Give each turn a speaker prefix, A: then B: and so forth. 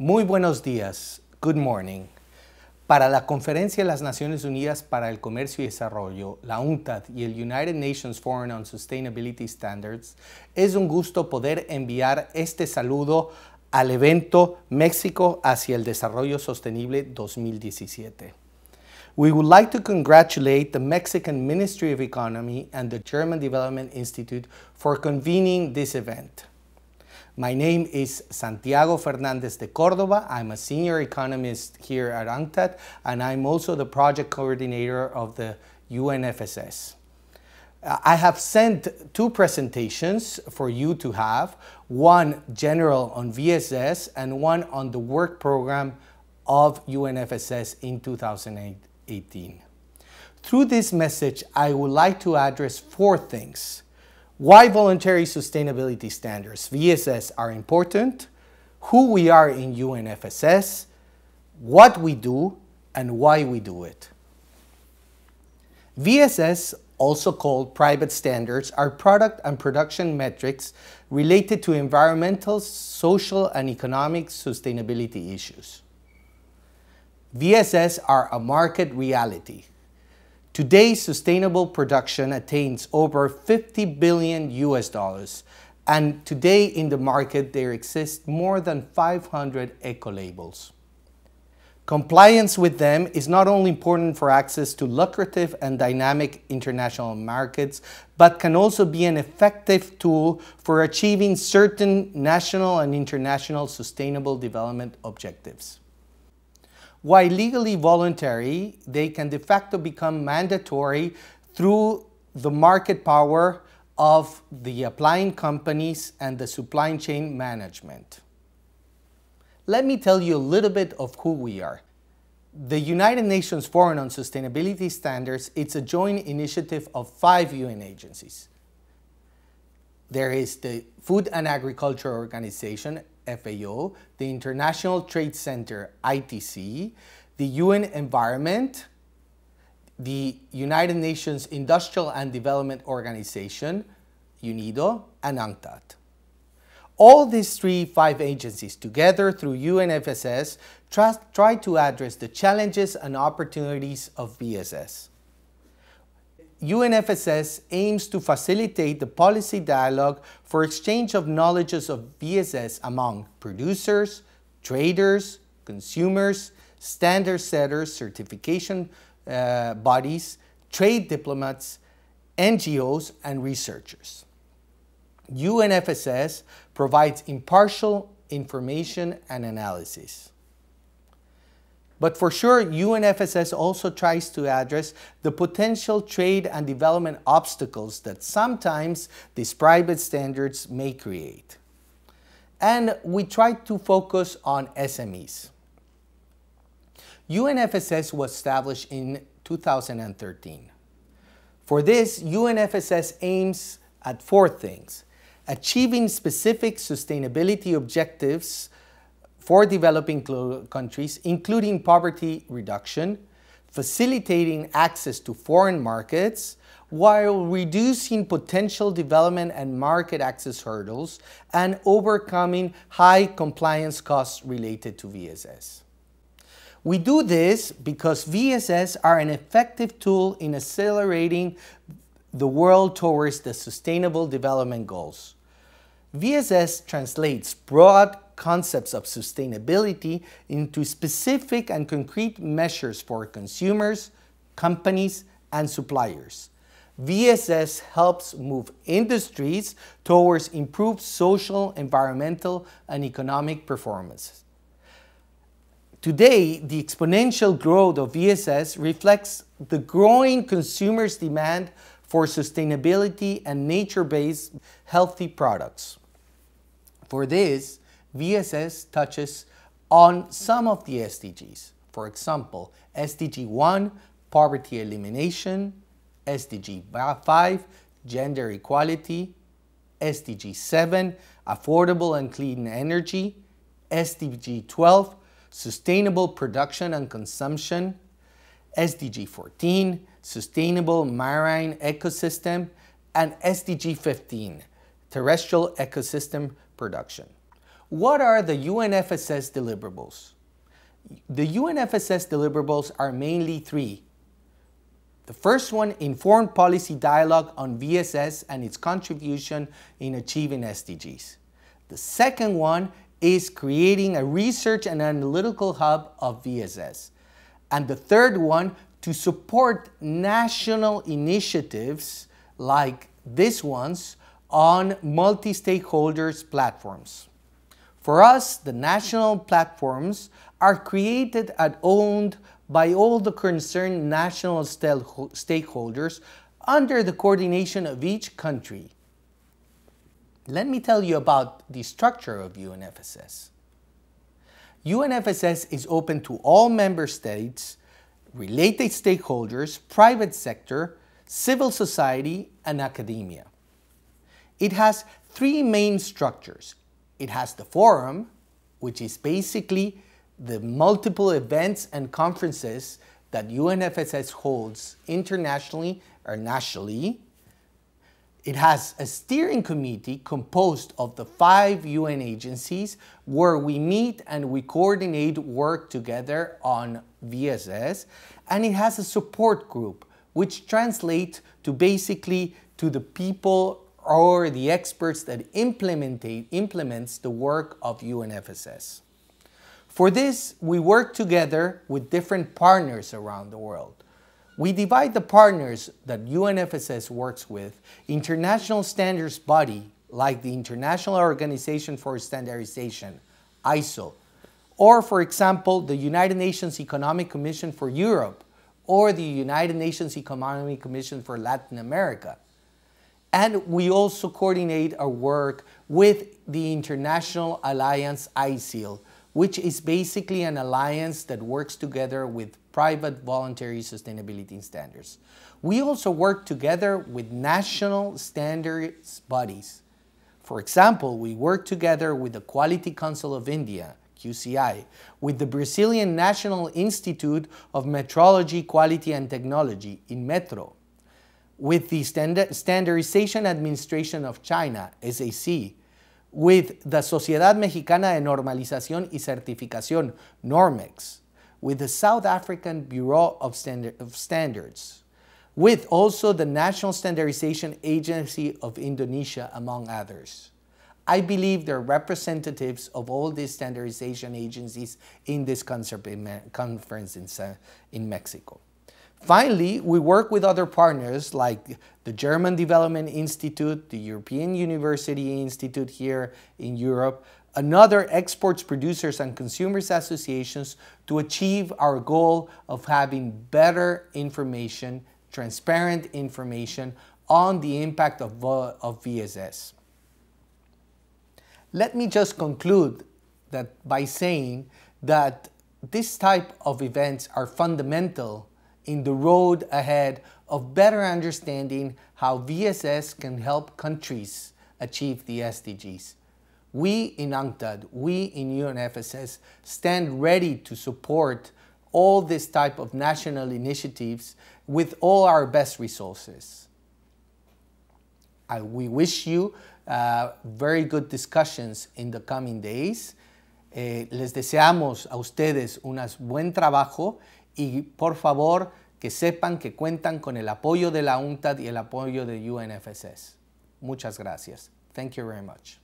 A: Muy buenos días. Good morning. Para la Conferencia de las Naciones Unidas para el Comercio y Desarrollo, la UNCTAD y el United Nations Forum on Sustainability Standards, es un gusto poder enviar este saludo al evento México hacia el Desarrollo Sostenible 2017. We would like to congratulate the Mexican Ministry of Economy and the German Development Institute for convening this event. My name is Santiago Fernandez de Cordoba. I'm a senior economist here at UNCTAD, and I'm also the project coordinator of the UNFSS. I have sent two presentations for you to have, one general on VSS and one on the work program of UNFSS in 2018. Through this message, I would like to address four things. Why voluntary sustainability standards, VSS, are important, who we are in UNFSS, what we do, and why we do it. VSS, also called private standards, are product and production metrics related to environmental, social, and economic sustainability issues. VSS are a market reality. Today, sustainable production attains over 50 billion US dollars, and today in the market there exist more than 500 eco-labels. Compliance with them is not only important for access to lucrative and dynamic international markets, but can also be an effective tool for achieving certain national and international sustainable development objectives. While legally voluntary, they can de facto become mandatory through the market power of the applying companies and the supply chain management. Let me tell you a little bit of who we are. The United Nations Forum on Sustainability Standards, it's a joint initiative of five UN agencies. There is the Food and Agriculture Organization, FAO, the International Trade Center, ITC, the UN Environment, the United Nations Industrial and Development Organization, UNIDO, and UNCTAD. All these three, five agencies together through UNFSS try to address the challenges and opportunities of VSS. UNFSS aims to facilitate the policy dialogue for exchange of knowledges of VSS among producers, traders, consumers, standard setters, certification uh, bodies, trade diplomats, NGOs, and researchers. UNFSS provides impartial information and analysis. But for sure, UNFSS also tries to address the potential trade and development obstacles that sometimes these private standards may create. And we try to focus on SMEs. UNFSS was established in 2013. For this, UNFSS aims at four things. Achieving specific sustainability objectives for developing countries, including poverty reduction, facilitating access to foreign markets, while reducing potential development and market access hurdles and overcoming high compliance costs related to VSS. We do this because VSS are an effective tool in accelerating the world towards the Sustainable Development Goals. VSS translates broad concepts of sustainability into specific and concrete measures for consumers, companies, and suppliers. VSS helps move industries towards improved social, environmental, and economic performance. Today, the exponential growth of VSS reflects the growing consumers' demand for sustainability and nature-based healthy products. For this, VSS touches on some of the SDGs. For example, SDG 1, poverty elimination, SDG 5, gender equality, SDG 7, affordable and clean energy, SDG 12, sustainable production and consumption, SDG 14, sustainable marine ecosystem, and SDG 15, terrestrial ecosystem production. What are the UNFSS deliverables? The UNFSS deliverables are mainly three. The first one, informed policy dialogue on VSS and its contribution in achieving SDGs. The second one is creating a research and analytical hub of VSS. And the third one, to support national initiatives like these ones on multi-stakeholders platforms. For us, the national platforms are created and owned by all the concerned national stakeholders under the coordination of each country. Let me tell you about the structure of UNFSS. UNFSS is open to all member states, related stakeholders, private sector, civil society, and academia. It has three main structures. It has the forum, which is basically the multiple events and conferences that UNFSS holds internationally or nationally. It has a steering committee composed of the five UN agencies where we meet and we coordinate work together on VSS. And it has a support group, which translates to basically to the people or the experts that implements the work of UNFSS. For this, we work together with different partners around the world. We divide the partners that UNFSS works with, international standards body like the International Organization for Standardization, ISO, or for example, the United Nations Economic Commission for Europe, or the United Nations Economic Commission for Latin America. And we also coordinate our work with the International Alliance ISEAL, which is basically an alliance that works together with private voluntary sustainability standards. We also work together with national standards bodies. For example, we work together with the Quality Council of India, QCI, with the Brazilian National Institute of Metrology, Quality and Technology, INMETRO, with the Standardization Administration of China, SAC, with the Sociedad Mexicana de Normalización y Certificación, NORMEX, with the South African Bureau of, Standard, of, Standards, with also the National Standardization Agency of Indonesia, among others. I believe they're representatives of all these standardization agencies in this conference in Mexico. Finally, we work with other partners like the German Development Institute, the European University Institute here in Europe, and other exports, producers, and consumers associations to achieve our goal of having better information, transparent information on the impact of, uh, of VSS. Let me just conclude that by saying that this type of events are fundamental in the road ahead of better understanding how VSS can help countries achieve the SDGs. We in UNCTAD, we in UNFSS stand ready to support all this type of national initiatives with all our best resources. I, we wish you uh, very good discussions in the coming days. Eh, les deseamos a ustedes un buen trabajo y por favor que sepan que cuentan con el apoyo de la UNCTAD y el apoyo de UNFSS. Muchas gracias. Thank you very much.